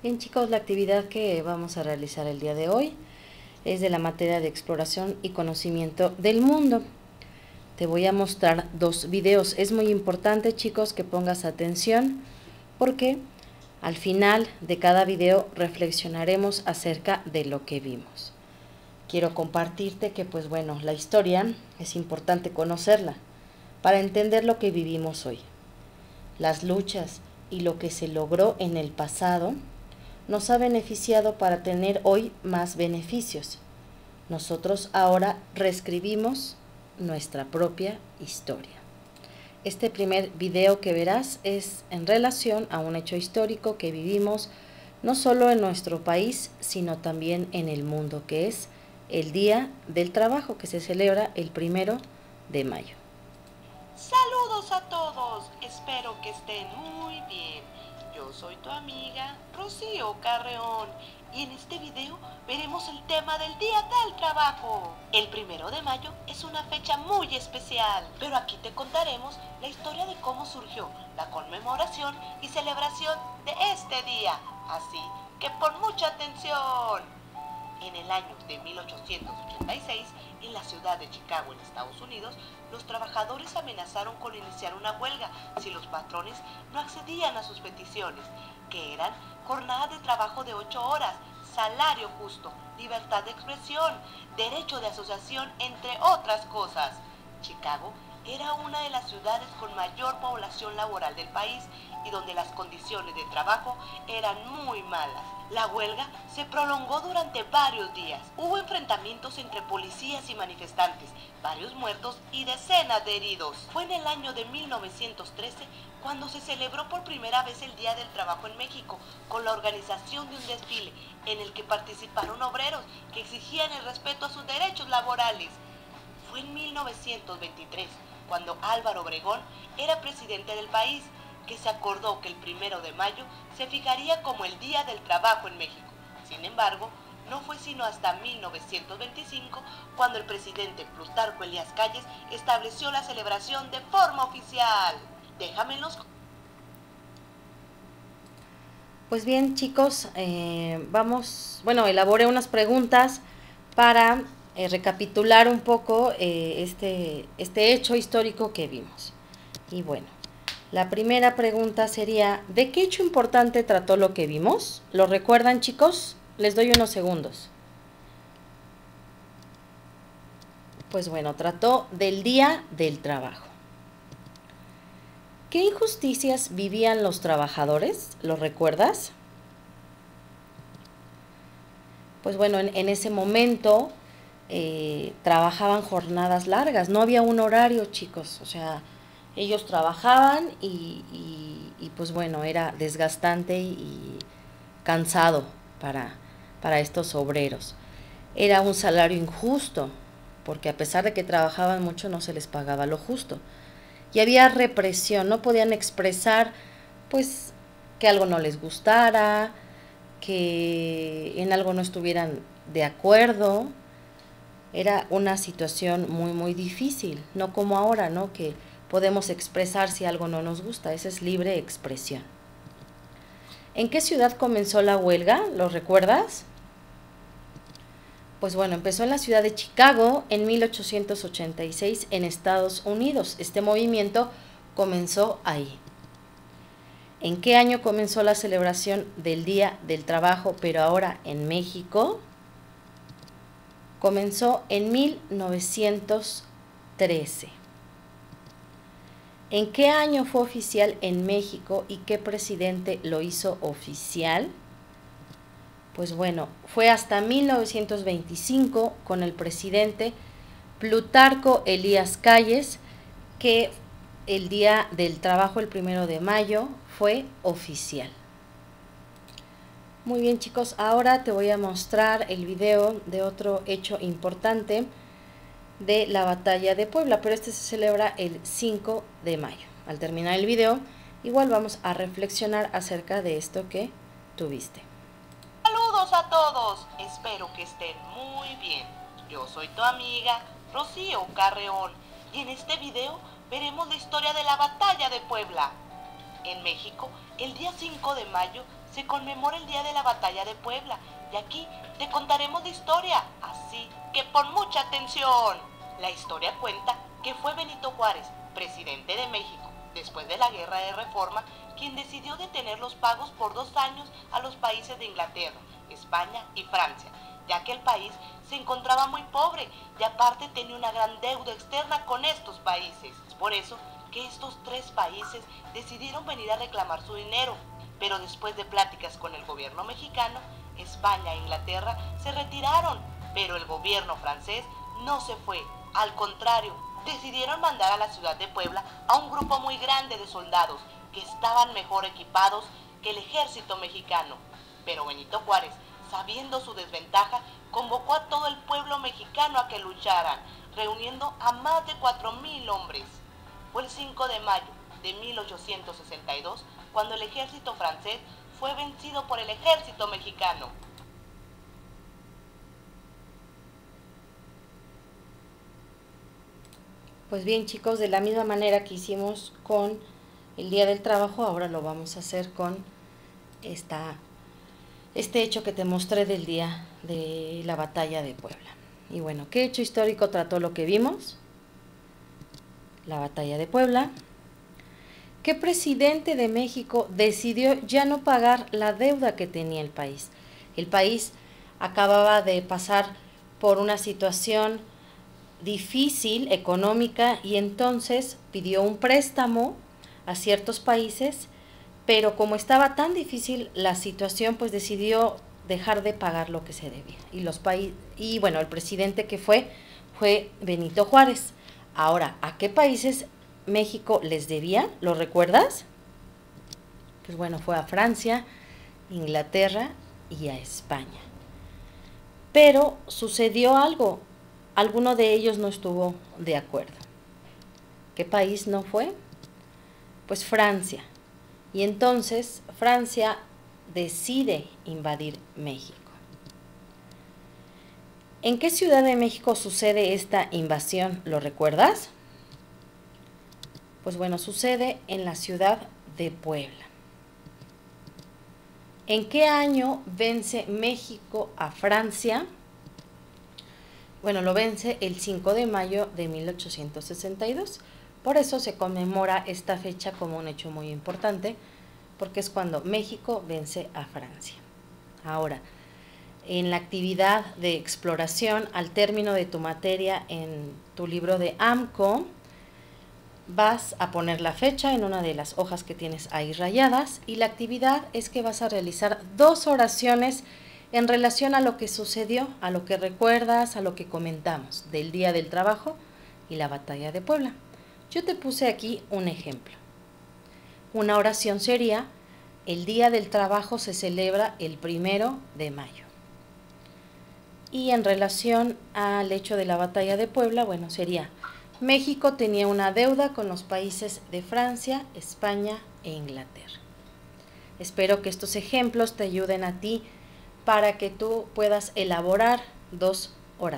Bien chicos, la actividad que vamos a realizar el día de hoy es de la materia de exploración y conocimiento del mundo. Te voy a mostrar dos videos. Es muy importante chicos que pongas atención porque al final de cada video reflexionaremos acerca de lo que vimos. Quiero compartirte que pues bueno, la historia es importante conocerla para entender lo que vivimos hoy. Las luchas y lo que se logró en el pasado nos ha beneficiado para tener hoy más beneficios. Nosotros ahora reescribimos nuestra propia historia. Este primer video que verás es en relación a un hecho histórico que vivimos no solo en nuestro país, sino también en el mundo, que es el Día del Trabajo que se celebra el primero de mayo. Saludos a todos, espero que estén muy bien. Soy tu amiga Rocío Carreón y en este video veremos el tema del Día del Trabajo. El primero de mayo es una fecha muy especial, pero aquí te contaremos la historia de cómo surgió la conmemoración y celebración de este día. Así que pon mucha atención. En el año de 1886, en la ciudad de Chicago, en Estados Unidos, los trabajadores amenazaron con iniciar una huelga si los patrones no accedían a sus peticiones, que eran jornada de trabajo de 8 horas, salario justo, libertad de expresión, derecho de asociación, entre otras cosas. Chicago era una de las ciudades con mayor población laboral del país y donde las condiciones de trabajo eran muy malas. La huelga se prolongó durante varios días. Hubo enfrentamientos entre policías y manifestantes, varios muertos y decenas de heridos. Fue en el año de 1913 cuando se celebró por primera vez el Día del Trabajo en México, con la organización de un desfile en el que participaron obreros que exigían el respeto a sus derechos laborales. Fue en 1923 cuando Álvaro Obregón era presidente del país que se acordó que el primero de mayo se fijaría como el Día del Trabajo en México. Sin embargo, no fue sino hasta 1925 cuando el presidente Plutarco Elías Calles estableció la celebración de forma oficial. Déjame los... Pues bien chicos, eh, vamos, bueno, elaboré unas preguntas para eh, recapitular un poco eh, este, este hecho histórico que vimos. Y bueno, la primera pregunta sería, ¿de qué hecho importante trató lo que vimos? ¿Lo recuerdan chicos? Les doy unos segundos. Pues bueno, trató del Día del Trabajo. ¿Qué injusticias vivían los trabajadores? ¿Lo recuerdas? Pues bueno, en, ese momento eh, trabajaban jornadas largas, no había un horario, chicos, o sea, ellos trabajaban y, pues bueno, era desgastante y cansado para, para estos obreros. Era un salario injusto, porque a pesar de que trabajaban mucho no se les pagaba lo justo. Y había represión, no podían expresar pues que algo no les gustara, que en algo no estuvieran de acuerdo. Era una situación muy muy difícil, no como ahora, ¿no? Que podemos expresar si algo no nos gusta, esa es libre expresión. ¿En qué ciudad comenzó la huelga? ¿Lo recuerdas? Pues bueno, empezó en la ciudad de Chicago en 1886 en Estados Unidos. Este movimiento comenzó ahí. ¿En qué año comenzó la celebración del Día del Trabajo, pero ahora en México? Comenzó en 1913. ¿En qué año fue oficial en México y qué presidente lo hizo oficial? Pues bueno, fue hasta 1925 con el presidente Plutarco Elías Calles que el Día del Trabajo, el primero de mayo, fue oficial. Muy bien chicos, ahora te voy a mostrar el video de otro hecho importante de la batalla de Puebla, pero este se celebra el 5 de mayo. Al terminar el video, igual vamos a reflexionar acerca de esto que tuviste. Saludos a todos, espero que estén muy bien. Yo soy tu amiga Rocío Carreón y en este video veremos la historia de la batalla de Puebla. En México, el día 5 de mayo se conmemora el Día de la Batalla de Puebla y aquí te contaremos la historia, así que pon mucha atención. La historia cuenta que fue Benito Juárez, presidente de México, después de la Guerra de Reforma, quien decidió detener los pagos por dos años a los países de Inglaterra, España y Francia, ya que el país se encontraba muy pobre y aparte tenía una gran deuda externa con estos países. Es por eso que estos tres países decidieron venir a reclamar su dinero, pero después de pláticas con el gobierno mexicano, España e Inglaterra se retiraron, pero el gobierno francés no se fue, al contrario, decidieron mandar a la ciudad de Puebla a un grupo muy grande de soldados que estaban mejor equipados que el ejército mexicano. Pero Benito Juárez, sabiendo su desventaja, convocó a todo el pueblo mexicano a que lucharan, reuniendo a más de 4.000 hombres. Fue el 5 de mayo de 1862 cuando el ejército francés fue vencido por el ejército mexicano. Pues bien chicos, de la misma manera que hicimos con el Día del Trabajo, ahora lo vamos a hacer con esta, este hecho que te mostré del día de la batalla de Puebla. Y bueno, ¿qué hecho histórico trató lo que vimos? La batalla de Puebla. ¿Qué presidente de México decidió ya no pagar la deuda que tenía el país? El país acababa de pasar por una situación difícil económica y entonces pidió un préstamo a ciertos países, pero como estaba tan difícil la situación, pues decidió dejar de pagar lo que se debía. Y los y bueno, el presidente que fue fue Benito Juárez. Ahora, ¿a qué países México les debía? ¿Lo recuerdas? Pues bueno, fue a Francia, Inglaterra y a España. Pero sucedió algo, alguno de ellos no estuvo de acuerdo. ¿Qué país no fue? Pues Francia. Y entonces Francia decide invadir México. ¿En qué ciudad de México sucede esta invasión? ¿Lo recuerdas? Pues bueno, sucede en la ciudad de Puebla. ¿En qué año vence México a Francia? Bueno, lo vence el 5 de mayo de 1862. Por eso se conmemora esta fecha como un hecho muy importante, porque es cuando México vence a Francia. Ahora, en la actividad de exploración, al término de tu materia en tu libro de AMCO, vas a poner la fecha en una de las hojas que tienes ahí rayadas y la actividad es que vas a realizar dos oraciones en relación a lo que sucedió, a lo que recuerdas, a lo que comentamos del Día del Trabajo y la Batalla de Puebla. Yo te puse aquí un ejemplo. Una oración sería, el Día del Trabajo se celebra el primero de mayo. Y en relación al hecho de la Batalla de Puebla, bueno, sería, México tenía una deuda con los países de Francia, España e Inglaterra. Espero que estos ejemplos te ayuden a ti para que tú puedas elaborar dos horas.